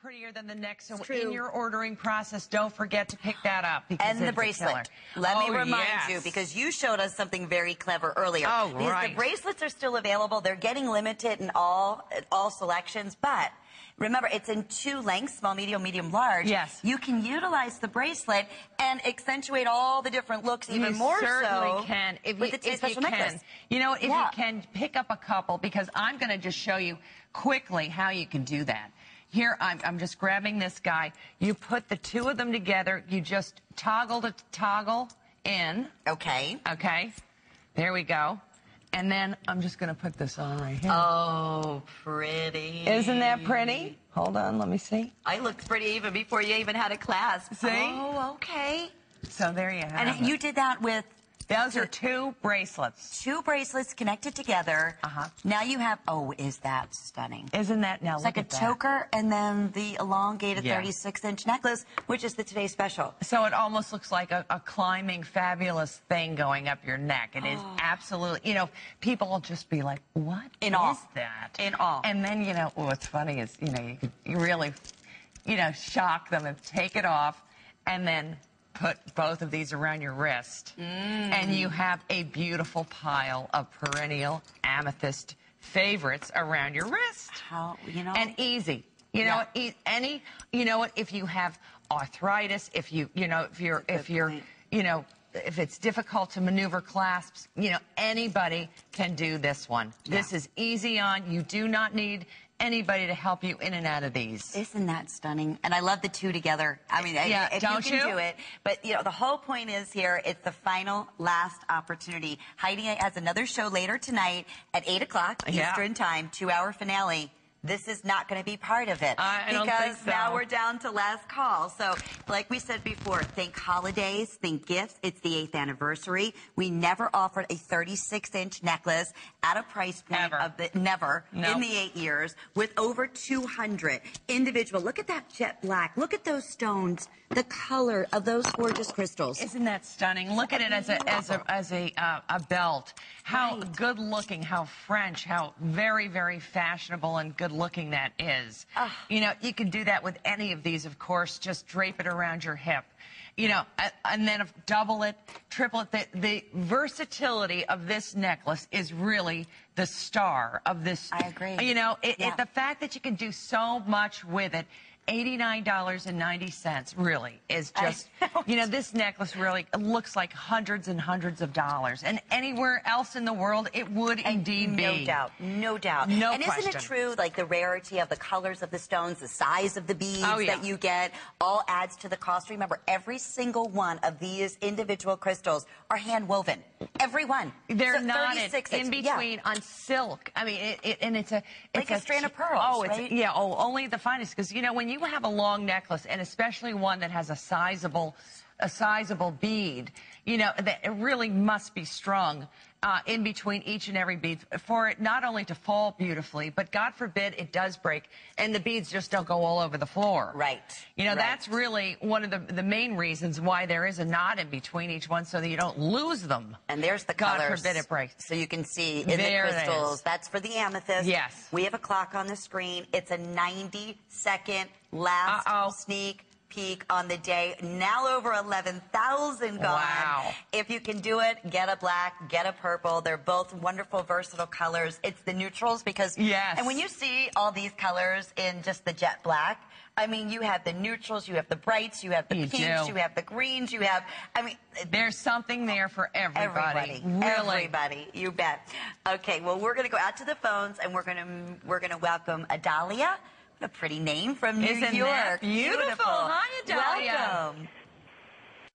prettier than the next. So in your ordering process, don't forget to pick that up. Because And the bracelet. Let Oh, me remind yes. you, because you showed us something very clever earlier. Oh, because right. The bracelets are still available. They're getting limited in all all selections, but. Remember, it's in two lengths, small, medium, medium, large. Yes. You can utilize the bracelet and accentuate all the different looks even you more certainly so can if with you, the if special you necklace. can. You know, if Yeah. you can pick up a couple, because I'm going to just show you quickly how you can do that. Here, I'm, I'm just grabbing this guy. You put the two of them together. You just toggle to toggle in. Okay. Okay. There we go. And then I'm just going to put this on right here. Oh, pretty. Isn't that pretty? Hold on, let me see. I looked pretty even before you even had a clasp. See? Oh, okay. So there you have And it. you did that with Those are two bracelets. two bracelets connected together. Uh-huh. Now you have, oh, is that stunning? Isn't that now? It's like a at that. choker and then the elongated 36 inch necklace, which is the today special. So it almost looks like a, a climbing, fabulous thing going up your neck. It is Oh. absolutely, you know, people will just be like, what In is awe. that? In awe. And then, you know, what's funny is, you know, you you really, you know, shock them and take it off and then put both of these around your wrist. Mm. And you have a beautiful pile of perennial amethyst favorites around your wrist How, you know? and easy. You know, e- any, you know what? If you have arthritis, if you, you know, if you're, if you're, point. you know, if it's difficult to maneuver clasps, you know, anybody can do this one. This is easy on. You do not need anybody to help you in and out of these. Isn't that stunning? And I love the two together. I mean, Yeah, if don't you can you? do it. But, you know, the whole point is here, it's the final, last opportunity. Heidi has another show later tonight at 8 o'clock Yeah. Eastern Time, two-hour finale. This is not going to be part of it. I- because so. now we're down to last call. So, like we said before, think holidays, think gifts. It's the eighth anniversary. We never offered a 36-inch necklace at a price point Ever. of the never No. in the eight years with over 200 individual. Look at that jet black. Look at those stones. The color of those gorgeous crystals. Isn't that stunning? Look at it as a as a as a uh, a belt. How Right. good looking, how French, how very very fashionable and good looking that is. Ah. You know, you can do that with any of these, of course. Just drape it around your hip. You know, and then double it, triple it. The, the versatility of this necklace is really the star of this. I agree. You know, it, Yeah. it, the fact that you can do so much with it. $89.90 really is just, you know, this necklace really looks like hundreds and hundreds of dollars. And anywhere else in the world, it would indeed no be. No doubt, no doubt. No and isn't it true, like the rarity of the colors of the stones, the size of the beads Oh, yeah. that you get, all adds to the cost. Remember, every single one of these individual crystals are hand woven. Every one. They're So knotted 36 in yeah. between on silk. I mean, it, it, and it's a it's Like a strand of pearls, Oh, it's yeah. Oh, only the finest. Because you know, when you have a long necklace, and especially one that has a sizable, a sizable bead, you know, that it really must be strung uh, in between each and every bead for it not only to fall beautifully, but God forbid it does break and the beads just don't go all over the floor. Right, You know, right. that's really one of the the main reasons why there is a knot in between each one, so that you don't lose them. And there's the God colors. forbid it breaks. So you can see in There the crystals. That's for the amethyst. Yes. We have a clock on the screen. It's a 90 second last Uh-oh. sneak peek on the day. Now over 11,000 gone. Wow. If you can do it, get a black, get a purple. They're both wonderful, versatile colors. It's the neutrals because. Yes. And when you see all these colors in just the jet black, I mean, you have the neutrals, you have the brights, you have the You pinks, do. you have the greens, you have, I mean, There's something there for everybody. Everybody, Really. everybody, you bet. Okay, well, we're going to go out to the phones and we're going to we're going to welcome Adalia, a pretty name from New Isn't York. that beautiful? Hi, Adalia. Welcome.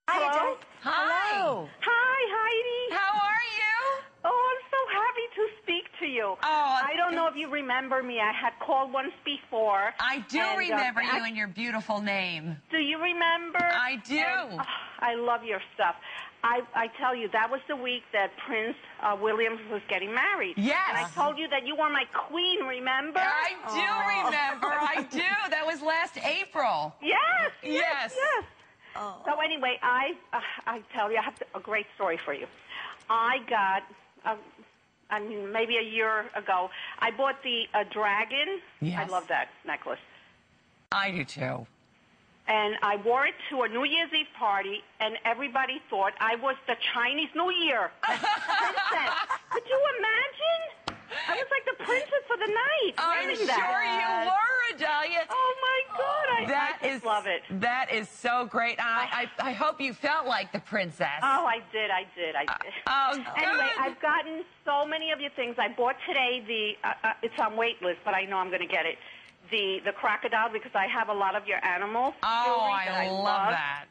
Hi, Hello? Adalia. Hi. Hello. Hi, Heidi. How are you? Oh, I'm so happy to speak to you. Oh, I don't know if you remember me. I had called once before. I do and, uh, remember you I- and your beautiful name. Do you remember? I do. And, ah, I love your stuff. I, I tell you, that was the week that Prince uh, Williams was getting married. Yes. And I told you that you were my queen, remember? I do remember. I do. That was last April. Yes, yes, Yes. yes. So anyway, I uh, I tell you, I have a great story for you. I got, uh, I mean, maybe a year ago, I bought the uh, dragon. Yes. I love that necklace. I I do too. and I wore it to a New Year's Eve party, and everybody thought I was the Chinese New Year princess. Could you imagine? I was like the princess for the night. I'm sure that. you were, Adalia. Oh my God! I, That I just is love it. That is so great. I, I, I hope you felt like the princess. Oh, I did. I did. I did. oh, Anyway, good. I've gotten so many of your things. I bought today the. Uh, uh, it's on wait list, but I know I'm going to get it. The the crocodile because I have a lot of your animals. Oh, that I love that.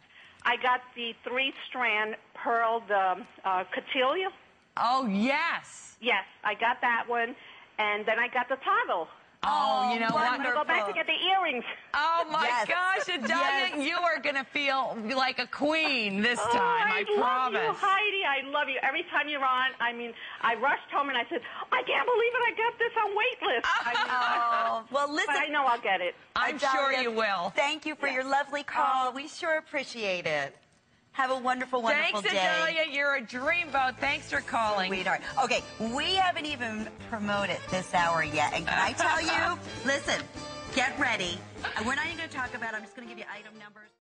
I got the three strand pearl the uh, cotillion. Oh, yes. Yes, I got that one, and then I got the toggle. Oh, you know So I'm going to go back to get the earrings. Oh my Yes. gosh, Adalia, Yes. you are going to feel like a queen this Oh, time. I, I, love promise. you, Heidi. I love you. Every time you're on, I mean, I rushed home and I said, I can't believe it. I got this on wait list. I mean, Oh, well, listen. but I know I'll get it. I'm Adalia, sure you will. Thank you for your lovely call. We sure appreciate it. Have a wonderful, wonderful Thanks, day. Adalia. You're a dreamboat. Thanks for calling. Sweetheart. Okay, we haven't even promoted this hour yet. And can I tell you? listen, get ready. We're not even going to talk about, it. I'm just going to give you item numbers.